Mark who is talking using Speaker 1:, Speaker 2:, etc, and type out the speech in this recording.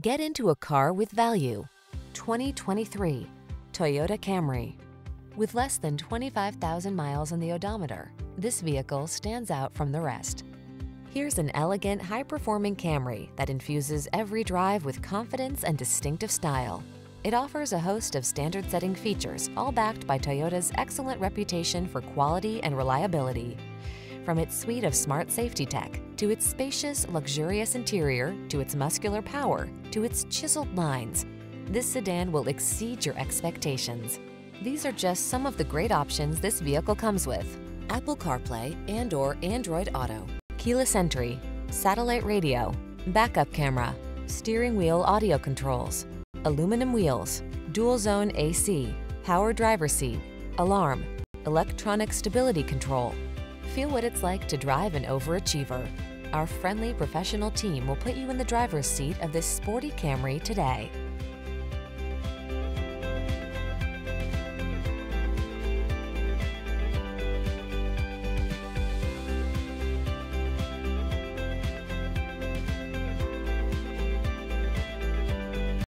Speaker 1: Get into a car with value. 2023 Toyota Camry. With less than 25,000 miles on the odometer, this vehicle stands out from the rest. Here's an elegant, high-performing Camry that infuses every drive with confidence and distinctive style. It offers a host of standard-setting features, all backed by Toyota's excellent reputation for quality and reliability. From its suite of smart safety tech, to its spacious, luxurious interior, to its muscular power, to its chiseled lines, this sedan will exceed your expectations. These are just some of the great options this vehicle comes with. Apple CarPlay and or Android Auto, keyless entry, satellite radio, backup camera, steering wheel audio controls, aluminum wheels, dual zone AC, power driver seat, alarm, electronic stability control. Feel what it's like to drive an overachiever. Our friendly professional team will put you in the driver's seat of this sporty Camry today.